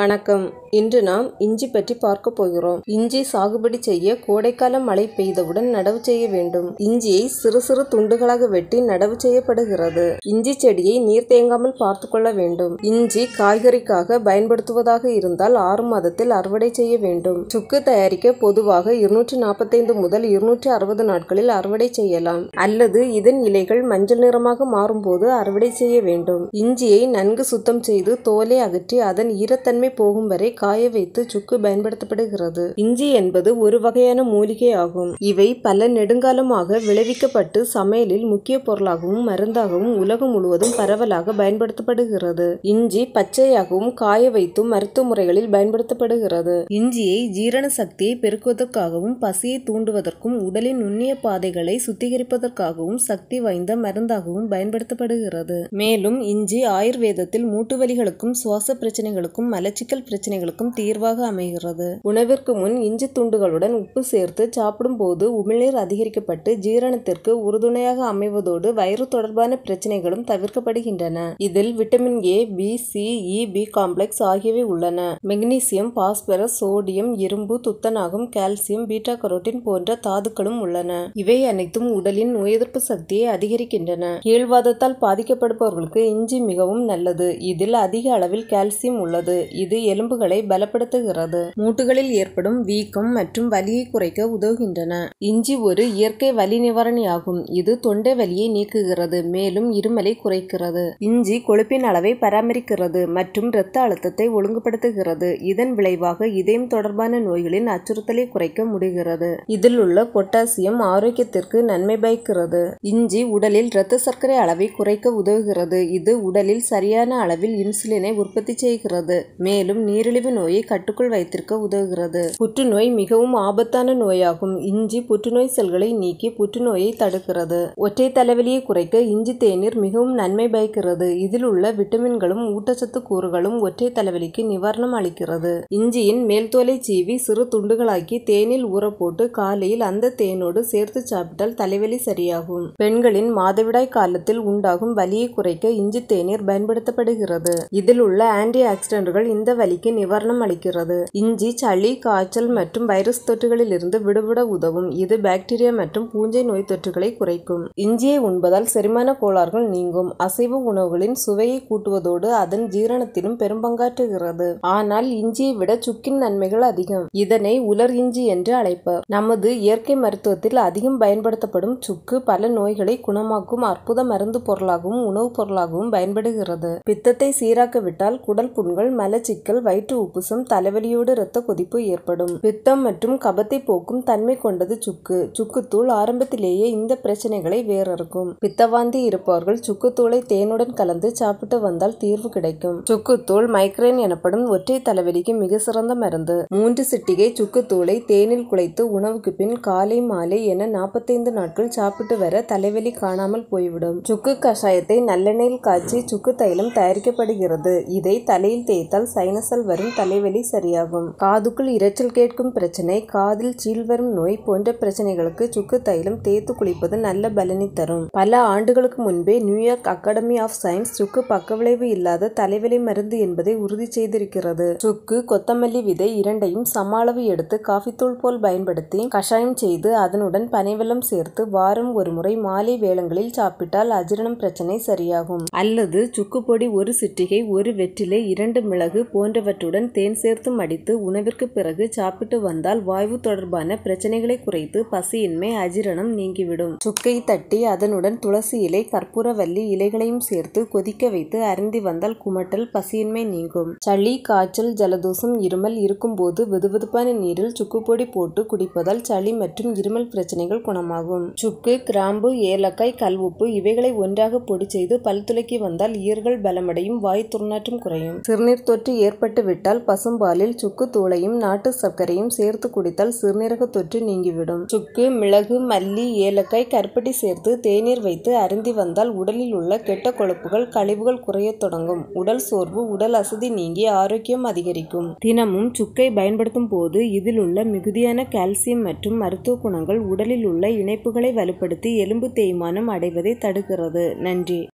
வணக்கம். இன்று நாம் இஞ்சி பற்றி பார்க்க போகிறோம். இஞ்சி சாகுபடி செய்ய கோடைக்கால மழை பெய்தவுடன் நடவு செய்ய வேண்டும். இஞ்சியை சிறு சிறு துண்டுகளாக வெட்டி நடவு செய்யப்படுகிறது. இஞ்சி செடியை நீர் தேங்காமல் பார்த்து கொள்ள வேண்டும். இஞ்சி காய்கறிக்காக பயன்படுத்துவதாக இருந்தால் ஆறு மாதத்தில் அறுவடை செய்ய வேண்டும். சுக்கு தயாரிக்க பொதுவாக இருநூற்றி நாற்பத்தைந்து முதல் இருநூற்றி அறுபது நாட்களில் அறுவடை செய்யலாம். அல்லது இதன் இலைகள் மஞ்சள் நிறமாக மாறும்போது அறுவடை செய்ய வேண்டும். இஞ்சியை நன்கு சுத்தம் செய்து தோலை அகற்றி அதன் ஈரத்தன்மை போகும் வரை காய வைத்து சுக்கு பயன்படுத்தப்படுகிறது. இஞ்சி என்பது ஒரு வகையான மூலிகை ஆகும். இவை பல நெடுங்காலமாக விளைவிக்கப்பட்டு சமையலில் முக்கிய பொருளாகவும் மருந்தாகவும் உலகம் முழுவதும் பரவலாக பயன்படுத்தப்படுகிறது. இஞ்சி பச்சையாகவும் காய வைத்தும் மருத்துவ முறைகளில் பயன்படுத்தப்படுகிறது. இஞ்சியை ஜீரண சக்தியை பெருக்குவதற்காகவும் பசியை தூண்டுவதற்கும் உடலின் நுண்ணிய பாதைகளை சுத்திகரிப்பதற்காகவும் சக்தி வாய்ந்த மருந்தாகவும் பயன்படுத்தப்படுகிறது. மேலும் இஞ்சி ஆயுர்வேதத்தில் மூட்டு வலிகளுக்கும் சுவாச பிரச்சனைகளுக்கும் மலச்சிக்கல் பிரச்சனைகளுக்கும் தீர்வாக அமைகிறது. உணவிற்கு முன் இஞ்சி துண்டுகளுடன் உப்பு சேர்த்து சாப்பிடும் போது உமிழ்நீர் அதிகரிக்கப்பட்டு ஜீரணத்திற்கு உறுதுணையாக அமைவதோடு வயிறு தொடர்பான பிரச்சனைகளும் தவிர்க்கப்படுகின்றன. இதில் vitamin A B C E B complex ஆகியவை உள்ளன. மெக்னீசியம் பாஸ்பரஸ் சோடியம் இரும்பு துத்தநாகம் கால்சியம் பீட்டா கரோட்டின் போன்ற தாதுக்களும் உள்ளன. இவை அனைத்தும் உடலின் நோய் எதிர்ப்பு சக்தியை அதிகரிக்கின்றன. கீழ்வாதத்தால் பாதிக்கப்படுபவர்களுக்கு இஞ்சி மிகவும் நல்லது. இதில் அதிக அளவில் கால்சியம் உள்ளது. இது எலும்புகளை பலப்படுத்துகிறது. மூட்டுகளில் ஏற்படும் வீக்கம் மற்றும் வலியை குறைக்க உதவுகின்றன. இஞ்சி ஒரு இயற்கை வலி நிவாரணியாகும். இது தொண்டை வலியை நீக்குகிறது மேலும் இருமலை குறைக்கிறது. இஞ்சி கொழுப்பின் அளவை பராமரிக்கிறது மற்றும் இரத்த அழுத்தத்தை ஒழுங்குபடுத்துகிறது. இதன் விளைவாக இதயம் தொடர்பான நோய்களின் அச்சுறுத்தலை குறைக்க முடிகிறது. இதில் உள்ள பொட்டாசியம் ஆரோக்கியத்திற்கு நன்மை பயக்கிறது. இஞ்சி உடலில் இரத்த சர்க்கரை அளவை குறைக்க உதவுகிறது. இது உடலில் சரியான அளவில் இன்சுலினை உற்பத்தி செய்கிறது. மேலும் நீரிழிவு நோயை கட்டுக்குள் வைத்திருக்க உதவுகிறது. புற்றுநோய் மிகவும் ஆபத்தான நோயாகும். இஞ்சி புற்றுநோய் செல்களை நீக்கி புற்றுநோயை தடுக்கிறது. ஒற்றை தலைவலியை குறைக்க இஞ்சி தேநீர் மிகவும் நன்மை பயக்கிறது. இதில் உள்ள விட்டமின்களும் ஊட்டச்சத்து கூறுகளும் ஒற்றை தலைவலிக்கு நிவாரணம் அளிக்கிறது. இஞ்சியின் மேல் தோலை சீவி சிறு துண்டுகளாக்கி தேனில் ஊற போட்டு காலையில் அந்த தேனோடு சேர்த்து சாப்பிட்டால் தலைவலி சரியாகும். பெண்களின் மாதவிடாய் காலத்தில் உண்டாகும் வலியை குறைக்க இஞ்சி தேநீர் பயன்படுத்தப்படுகிறது. இதில் உள்ள ஆன்டி ஆக்சிடென்ட்கள் இந்த வலிக்கு நிவாரணம் அளிக்கிறது? இஞ்சி சளி காய்ச்சல் மற்றும் வைரஸ் தொற்றுகளில் இருந்து விடுபட உதவும். இது பாக்டீரியா மற்றும் பூஞ்சை நோய் தொற்றுகளை குறைக்கும். இஞ்சியை உண்பதால் செரிமான கோளாறுகள் நீங்கும். அசைவ உணவுகளின் சுவையை கூட்டுவதோடு அதன் ஜீரணத்திலும் பெரும்பங்காற்றுகிறது. ஆனால் இஞ்சியை விட சுக்கின் நன்மைகள் அதிகம். இதனை உலர் இஞ்சி என்று அழைப்பர். நமது இயற்கை மருத்துவத்தில் அதிகம் பயன்படுத்தப்படும் சுக்கு பல நோய்களை குணமாக்கும் அற்புத மருந்து பொருளாகவும் உணவுப் பொருளாகவும் பயன்படுகிறது. பித்தத்தை சீராக்கவிட்டால் குடல் புண்கள் மலச்சி சிக்கல் வயிற்று உப்புசம் தலைவலியோடு இரத்த கொதிப்பு ஏற்படும். பித்தம் மற்றும் கபத்தை போக்கும் தன்மை கொண்டது சுக்கு. சுக்குத்தூள் ஆரம்பத்திலேயே இந்த பிரச்சனைகளை வேறறுக்கும் பித்தவாந்தி இருப்பவர்கள் சுக்குத்தூளை தேனுடன் கலந்து சாப்பிட்டு வந்தால் தீர்வு கிடைக்கும். சுக்குத்தூள் மைக்ரேன் எனப்படும் ஒற்றை தலைவலிக்கு மிக சிறந்த மருந்து. மூன்று சிட்டிகை சுக்குத்தூளை தேனில் குழைத்து உணவுக்கு பின் காலை மாலை என நாற்பத்தைந்து நாட்கள் சாப்பிட்டு வர தலைவலி காணாமல் போய்விடும். சுக்கு கஷாயத்தை நல்லெண்ணெயில் காய்ச்சி சுக்கு தைலம் தயாரிக்கப்படுகிறது. இதை தலையில் தேய்த்தால் சைனஸால் வரும் தலைவலி சரியாகும். காதுக்குள் இரைச்சல் கேட்கும் பிரச்சனை காதில் சீல் வரும் நோய் போன்ற பிரச்சனைகளுக்கு சுக்கு தைலம் தேய்த்து குளிப்பது நல்ல பலனை தரும். பல ஆண்டுகளுக்கு முன்பே நியூயார்க் அகாடமி ஆஃப் சயின்ஸ் சுக்கு பக்கவிளைவு இல்லாத தலைவலி மருந்து என்பதை உறுதி செய்திருக்கிறது. சுக்கு கொத்தமல்லி விதை இரண்டையும் சம அளவு எடுத்து காஃபித்தூள் போல் பயன்படுத்தி கஷாயம் செய்து அதனுடன் பனைவெல்லம் சேர்த்து வாரம் ஒரு முறை மாலை வேளங்களில் சாப்பிட்டால் அஜீரணம் பிரச்சனை சரியாகும். அல்லது சுக்கு பொடி ஒரு சிட்டிகை ஒரு வெற்றிலை இரண்டு மிளகு போன்றவற்றுடன் தேன் சேர்த்து மடித்து உணவிற்கு பிறகு சாப்பிட்டு வந்தால் வாய்வு தொடர்பான பிரச்சனைகளை குறைத்து பசியின்மை அஜீரணம் நீங்கிவிடும். சுக்கை தட்டி அதனுடன் துளசி இலை கற்பூரவல்லி இலைகளையும் சேர்த்து கொதிக்க வைத்து அருந்தி வந்தால் குமட்டல் பசியின்மை நீங்கும். சளி காய்ச்சல் ஜலதோஷம் இருமல் இருக்கும்போது வெதுவெதுப்பான நீரில் சுக்குப்பொடி போட்டு குடிப்பதால் சளி மற்றும் இருமல் பிரச்சனைகள் குணமாகும். சுக்கு கிராம்பு ஏலக்காய் கல்உப்பு இவைகளை ஒன்றாக பொடி செய்து பல் துளக்கி வந்தால் ஈர்கள் பலமடையும் வாய் துர்நாற்றம் குறையும். சிறுநீர் தொற்று தொற்று ஏற்பட்டுவிட்டால் பசும்பாலில் சுக்கு தூளையும் நாட்டு சர்க்கரையும் சேர்த்து குடித்தால் சிறுநீரக தொற்று நீங்கிவிடும். சுக்கு மிளகு மல்லி ஏலக்காய் கருப்பட்டி சேர்த்து தேநீர் வைத்து அருந்தி வந்தால் உடலில் உள்ள கெட்ட கொழுப்புகள் கழிவுகள் குறையத் தொடங்கும். உடல் சோர்வு உடல் அசதி நீங்கி ஆரோக்கியம் அதிகரிக்கும். தினமும் சுக்கை பயன்படுத்தும் போது இதில் உள்ள மிகுதியான கால்சியம் மற்றும் மருத்துவ குணங்கள் உடலில் உள்ள இணைப்புகளை வலுப்படுத்தி எலும்பு தேய்மானம் அடைவதை தடுக்கிறது. நன்றி.